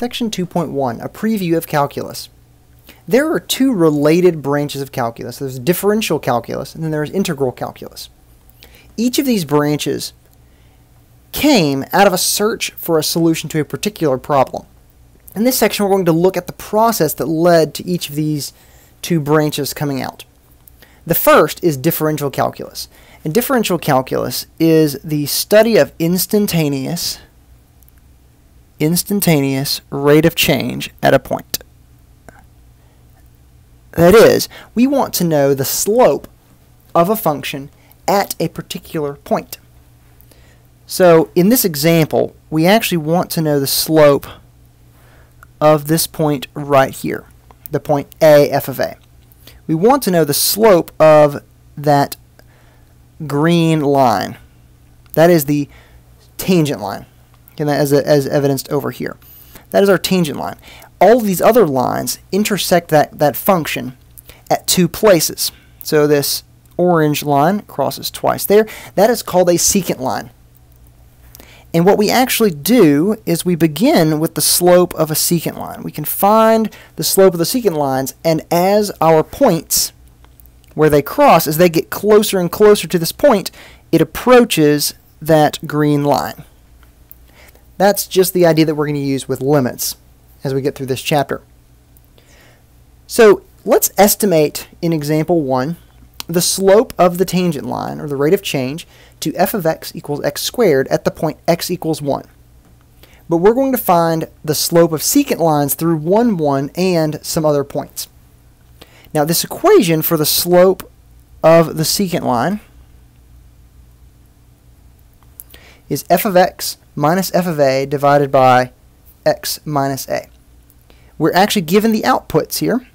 Section 2.1, a preview of calculus. There are two related branches of calculus. There's differential calculus and then there's integral calculus. Each of these branches came out of a search for a solution to a particular problem. In this section we're going to look at the process that led to each of these two branches coming out. The first is differential calculus. And differential calculus is the study of instantaneous instantaneous rate of change at a point. That is, we want to know the slope of a function at a particular point. So in this example, we actually want to know the slope of this point right here, the point a f of a. We want to know the slope of that green line. That is the tangent line, as, as evidenced over here. That is our tangent line. All of these other lines intersect that, that function at two places. So this orange line crosses twice there. That is called a secant line. And what we actually do is we begin with the slope of a secant line. We can find the slope of the secant lines, and as our points where they cross, as they get closer and closer to this point, it approaches that green line. That's just the idea that we're going to use with limits as we get through this chapter. So let's estimate in example 1 the slope of the tangent line, or the rate of change, to f of x equals x squared at the point x equals 1. But we're going to find the slope of secant lines through 1, 1, and some other points. Now this equation for the slope of the secant line is f of x minus f of a divided by x minus a. We're actually given the outputs here.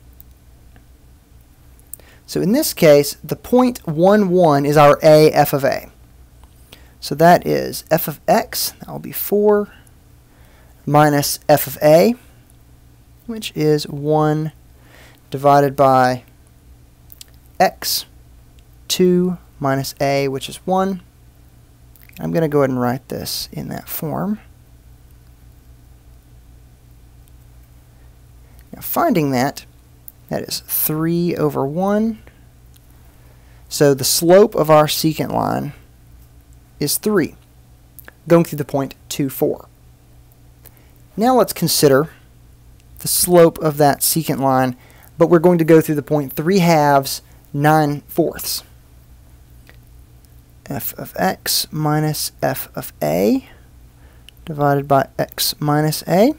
So in this case, the point 1, 1 is our a f of a. So that is f of x, that will be 4, minus f of a, which is 1 divided by x, 2 minus a, which is 1. I'm going to go ahead and write this in that form. Now finding that, that is 3 over 1. So the slope of our secant line is 3, going through the point 2, 4. Now let's consider the slope of that secant line, but we're going to go through the point 3 halves, 9 fourths. F of x minus f of a divided by x minus a.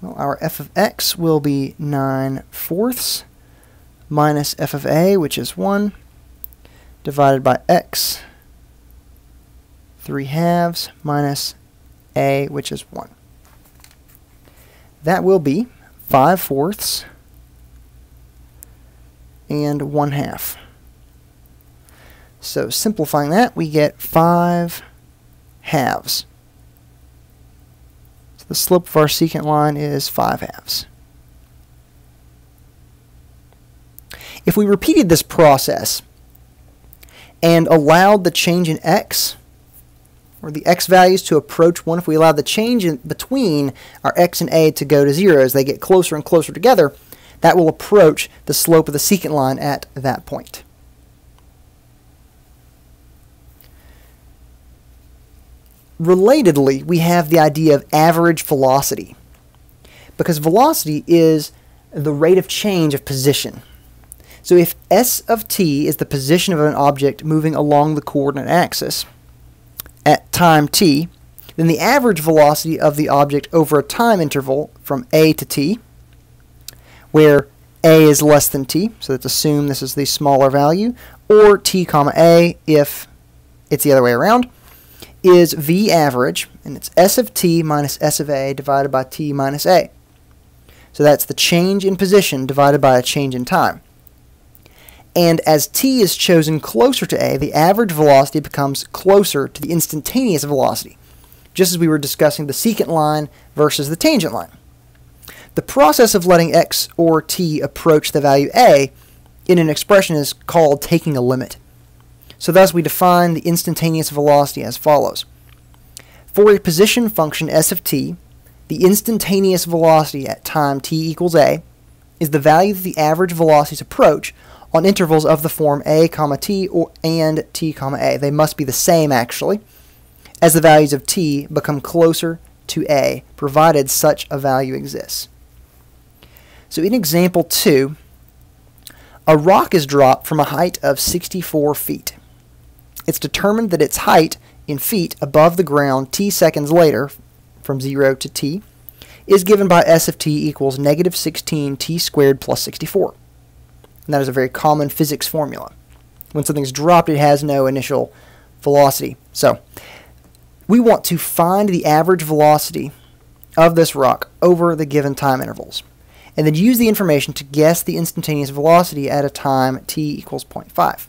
Well, our f of x will be 9 fourths minus f of a, which is 1, divided by x 3 halves minus a, which is 1. That will be 5 fourths and 1 half. So simplifying that, we get 5 halves. So the slope of our secant line is 5 halves. If we repeated this process and allowed the change in x or the x values to approach 1, if we allow the change in between our x and a to go to 0 as they get closer and closer together, that will approach the slope of the secant line at that point. Relatedly, we have the idea of average velocity, because velocity is the rate of change of position. So if s of t is the position of an object moving along the coordinate axis, at time t, then the average velocity of the object over a time interval from a to t, where a is less than t, so let's assume this is the smaller value, or t comma a if it's the other way around, is v average, and it's s of t minus s of a divided by t minus a. So that's the change in position divided by a change in time. And as t is chosen closer to a, the average velocity becomes closer to the instantaneous velocity, just as we were discussing the secant line versus the tangent line. The process of letting x or t approach the value a in an expression is called taking a limit. So thus we define the instantaneous velocity as follows. For a position function s of t, the instantaneous velocity at time t equals a is the value that the average velocities approach on intervals of the form a comma t or and t comma a. They must be the same actually, as the values of t become closer to a, provided such a value exists. So in example 2, a rock is dropped from a height of 64 feet. It's determined that its height in feet above the ground t seconds later, from 0 to t, is given by s of t equals negative 16 t squared plus 64. And that is a very common physics formula. When something's dropped, it has no initial velocity. So, we want to find the average velocity of this rock over the given time intervals, and then use the information to guess the instantaneous velocity at a time t equals 0.5.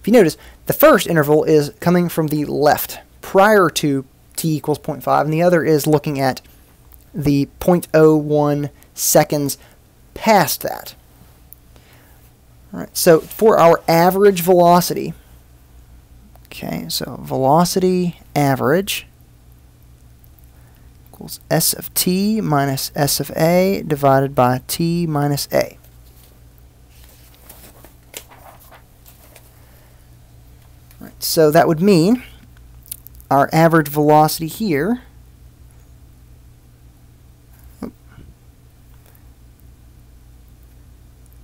If you notice, the first interval is coming from the left, prior to t equals 0.5, and the other is looking at the 0.01 seconds past that. All right, so for our average velocity, okay, so velocity average equals s of t minus s of a divided by t minus a. so that would mean our average velocity here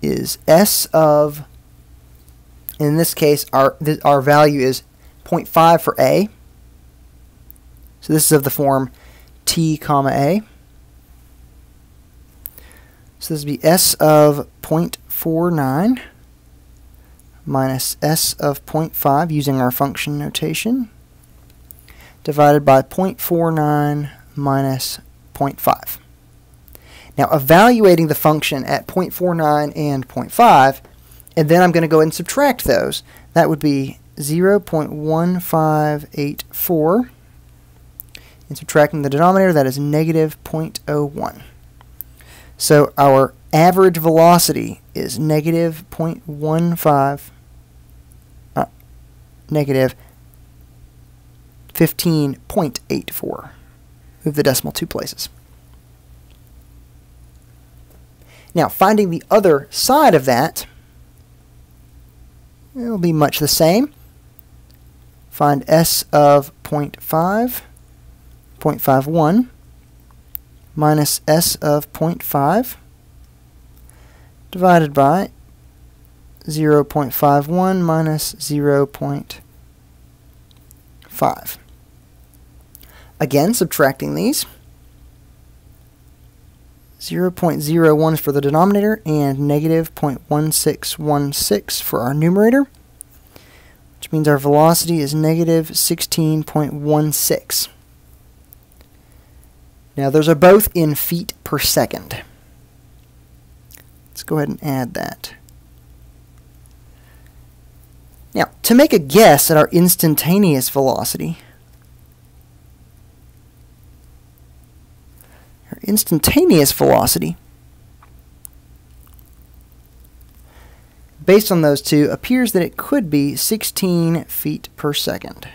is s of, in this case, our, our value is 0.5 for a. So this is of the form t comma a. So this would be s of 0.49 minus s of 0.5 using our function notation divided by 0.49 minus 0.5. Now evaluating the function at 0.49 and 0.5, and then I'm going to go ahead and subtract those. That would be 0.1584. And subtracting the denominator, that is negative 0.01. So our average velocity is negative 0.15, uh, negative 15.84. Move the decimal two places. Now, finding the other side of that, it'll be much the same. Find s of 0.5, 0.51, minus s of 0.5, divided by 0.51 minus 0.5. Again, subtracting these. 0.01 is for the denominator and negative 0.1616 for our numerator, which means our velocity is negative 16.16. Now those are both in feet per second. Let's go ahead and add that. Now, to make a guess at our instantaneous velocity, our instantaneous velocity, based on those two, appears that it could be 16 feet per second.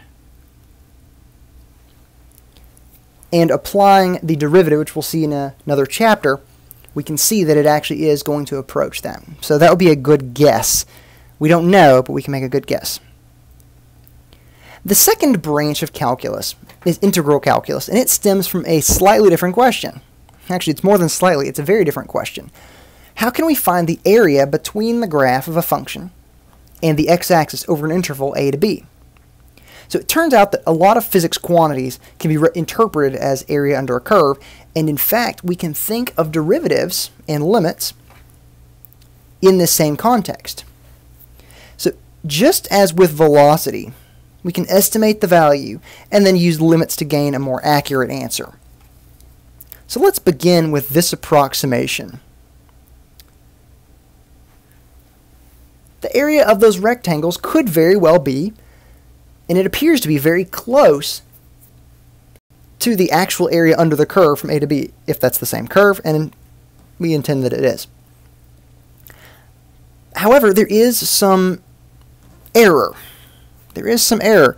And applying the derivative, which we'll see in a, another chapter, we can see that it actually is going to approach that. So that would be a good guess. We don't know, but we can make a good guess. The second branch of calculus is integral calculus, and it stems from a slightly different question. Actually, it's more than slightly. It's a very different question. How can we find the area between the graph of a function and the x-axis over an interval a to b? So it turns out that a lot of physics quantities can be interpreted as area under a curve, and in fact, we can think of derivatives and limits in this same context. Just as with velocity, we can estimate the value and then use limits to gain a more accurate answer. So let's begin with this approximation. The area of those rectangles could very well be, and it appears to be very close to the actual area under the curve from A to B, if that's the same curve, and we intend that it is. However, there is some error. There is some error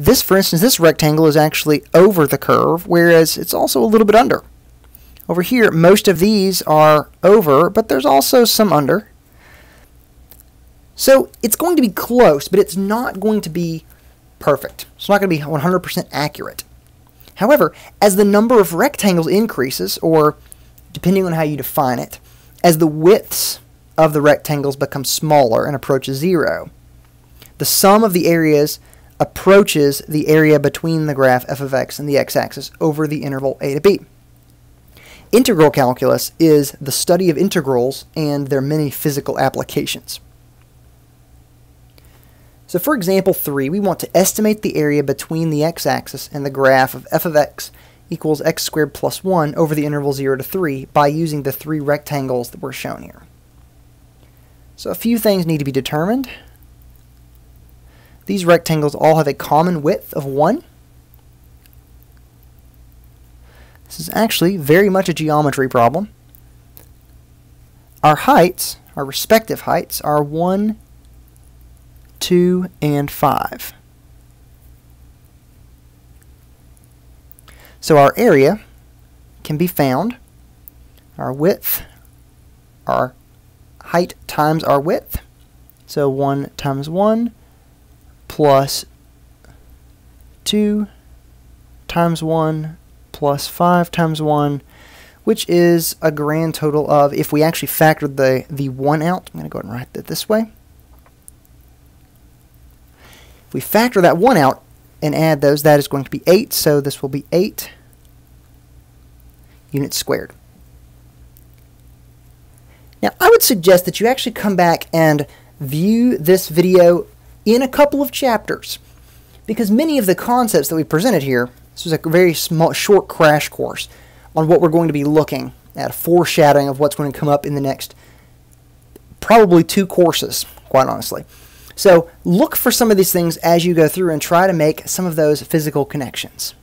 This, for instance, this rectangle is actually over the curve, whereas it's also a little bit under. Over here, most of these are over, but there's also some under. So it's going to be close, but it's not going to be perfect. It's not going to be 100% accurate. However, as the number of rectangles increases, or depending on how you define it, as the widths of the rectangles become smaller and approaches zero, the sum of the areas approaches the area between the graph f of x and the x-axis over the interval a to b. Integral calculus is the study of integrals and their many physical applications. So for example 3, we want to estimate the area between the x-axis and the graph of f of x equals x squared plus 1 over the interval 0 to 3 by using the three rectangles that were shown here. So a few things need to be determined. These rectangles all have a common width of 1. This is actually very much a geometry problem. Our heights, our respective heights, are 1, 2, and 5. So our area can be found, our width, our height times our width. So 1 times 1 plus 2 times 1 plus 5 times 1, which is a grand total of, if we actually factor the, the 1 out, I'm going to go ahead and write that this way. If we factor that 1 out and add those, that is going to be 8, so this will be 8 units squared. Now, I would suggest that you actually come back and view this video in a couple of chapters because many of the concepts that we presented here, this was a very small, short crash course on what we're going to be looking at, a foreshadowing of what's going to come up in the next probably two courses, quite honestly. So look for some of these things as you go through and try to make some of those physical connections.